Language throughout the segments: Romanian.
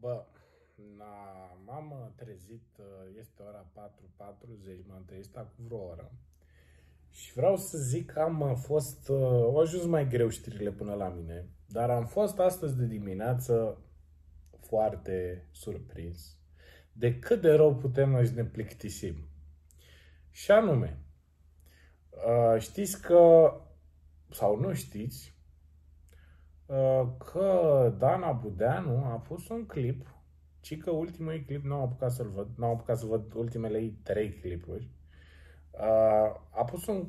Bă, na, m-am trezit, este ora 4.40, m-am trezit acum vreo oră. Și vreau să zic că am fost, au ajuns mai greu știrile până la mine, dar am fost astăzi de dimineață foarte surprins de cât de rău putem noi să ne plictisim. Și anume, știți că, sau nu știți, Uh, că Dana Budeanu a pus un clip, ci că ultimul clip nu am apucat să-l văd, nu am apucat să văd ultimele ei trei clipuri. Uh, a pus un,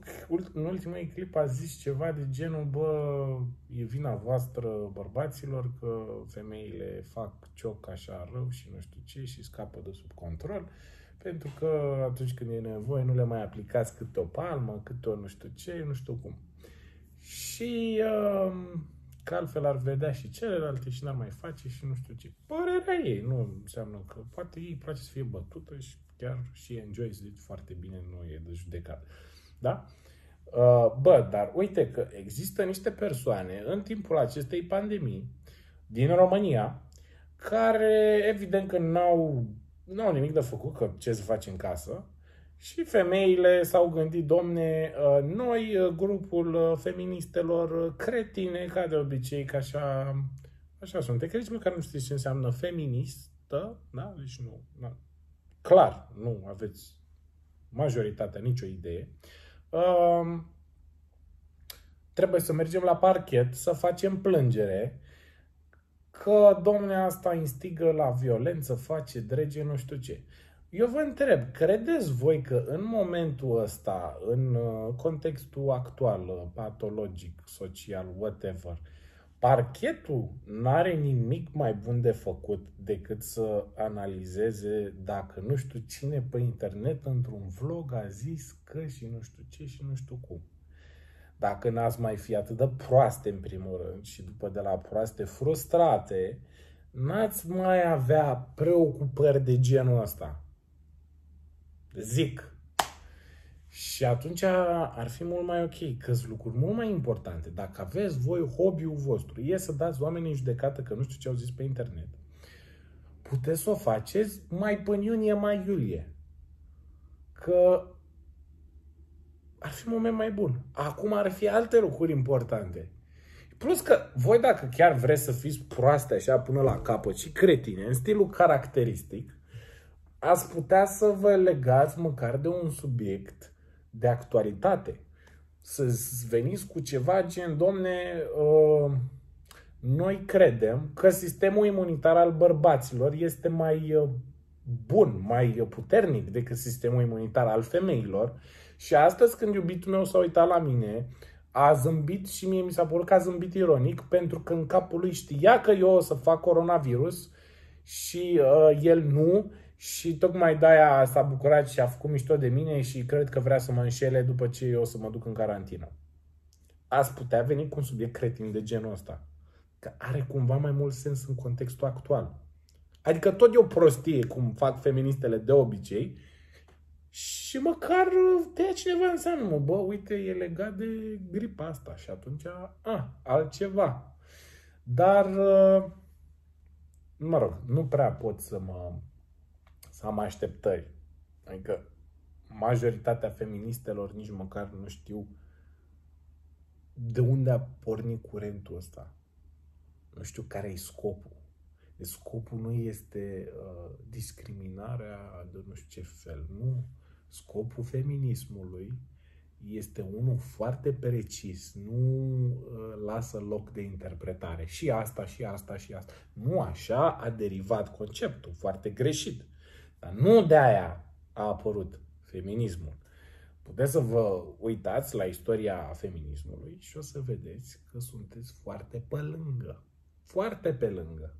în ultimul clip a zis ceva de genul, bă, e vina voastră bărbaților că femeile fac cioc așa rău și nu știu ce și scapă de sub control pentru că atunci când e nevoie nu le mai aplicați câte o palmă, câte o nu știu ce, nu știu cum. Și uh, că altfel ar vedea și celelalte și n-ar mai face și nu știu ce. Părerea ei nu înseamnă că poate ei place să fie bătută și chiar și enjoy să foarte bine, nu e de judecat. Da? Uh, bă, dar uite că există niște persoane în timpul acestei pandemii din România care evident că n-au, n-au nimic de făcut, că ce să faci în casă, și femeile s-au gândit, domne, uh, noi, uh, grupul uh, feministelor cretine, ca de obicei, că așa, așa sunt. Credeți măcar nu știți ce înseamnă feministă, da? Deci nu, da. clar, nu aveți majoritatea nicio idee. Uh, trebuie să mergem la parchet, să facem plângere, că domne asta instigă la violență, face drege, nu știu ce. Eu vă întreb, credeți voi că în momentul ăsta, în uh, contextul actual, uh, patologic, social, whatever, parchetul n-are nimic mai bun de făcut decât să analizeze dacă nu știu cine pe internet într-un vlog a zis că și nu știu ce și nu știu cum. Dacă n-ați mai fi atât de proaste în primul rând și după de la proaste frustrate, n-ați mai avea preocupări de genul ăsta zic. Și atunci ar fi mult mai ok, că sunt lucruri mult mai importante. Dacă aveți voi hobby-ul vostru, e să dați oamenii în judecată că nu știu ce au zis pe internet, puteți să o faceți mai până iunie, mai iulie. Că ar fi un moment mai bun. Acum ar fi alte lucruri importante. Plus că voi dacă chiar vreți să fiți proaste așa până la capăt și cretine, în stilul caracteristic, ați putea să vă legați măcar de un subiect de actualitate. Să veniți cu ceva gen, domne, uh, noi credem că sistemul imunitar al bărbaților este mai uh, bun, mai puternic decât sistemul imunitar al femeilor. Și astăzi când iubitul meu s-a uitat la mine, a zâmbit și mie mi s-a părut că a zâmbit ironic pentru că în capul lui știa că eu o să fac coronavirus și uh, el nu și tocmai de-aia s-a bucurat și a făcut mișto de mine și cred că vrea să mă înșele după ce eu o să mă duc în carantină. Ați putea veni cu un subiect cretin de genul ăsta. Că are cumva mai mult sens în contextul actual. Adică tot e o prostie cum fac feministele de obicei și măcar te ia cineva în seamă, bă, uite, e legat de gripa asta și atunci, a, altceva. Dar, mă rog, nu prea pot să mă să am așteptări. Adică majoritatea feministelor nici măcar nu știu de unde a pornit curentul ăsta. Nu știu care e scopul. Deci scopul nu este uh, discriminarea de nu știu ce fel. Nu. Scopul feminismului este unul foarte precis, nu uh, lasă loc de interpretare. Și asta, și asta, și asta. Nu așa a derivat conceptul, foarte greșit. Dar nu de aia a apărut feminismul. Puteți să vă uitați la istoria feminismului și o să vedeți că sunteți foarte pe lângă. Foarte pe lângă.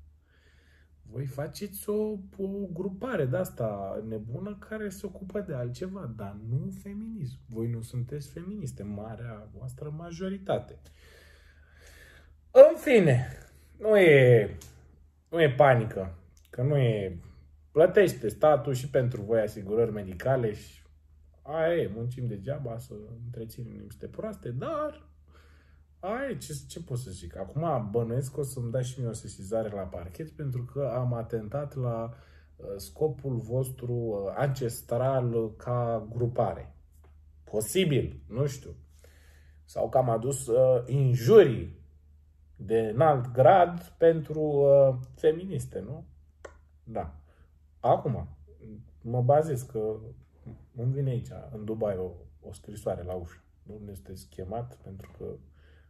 Voi faceți o, o grupare de asta nebună care se ocupă de altceva, dar nu feminism. Voi nu sunteți feministe, marea voastră majoritate. În fine, nu e, nu e panică, că nu e plătește statul și pentru voi asigurări medicale și aia e, muncim degeaba să întreținem niște proaste, dar Ai, ce, ce pot să zic? Acum bănuiesc că o să-mi dai și mie o sesizare la parchet pentru că am atentat la uh, scopul vostru uh, ancestral ca grupare. Posibil, nu știu. Sau că am adus uh, injurii de înalt grad pentru uh, feministe, nu? Da. Acum, mă bazez că îmi vine aici, în Dubai, o, o scrisoare la ușă. Nu este schemat pentru că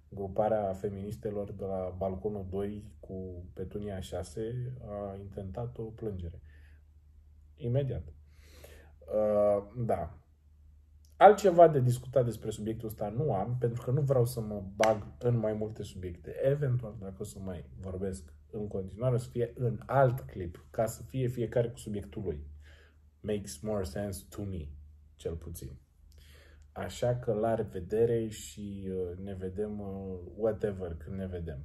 gruparea feministelor de la balconul 2 cu Petunia 6 a intentat o plângere. Imediat. Uh, da. Altceva de discutat despre subiectul ăsta nu am, pentru că nu vreau să mă bag în mai multe subiecte. Eventual, dacă o să mai vorbesc în continuare, o să fie în alt clip, ca să fie fiecare cu subiectul lui. Makes more sense to me, cel puțin. Așa că la revedere și uh, ne vedem uh, whatever când ne vedem.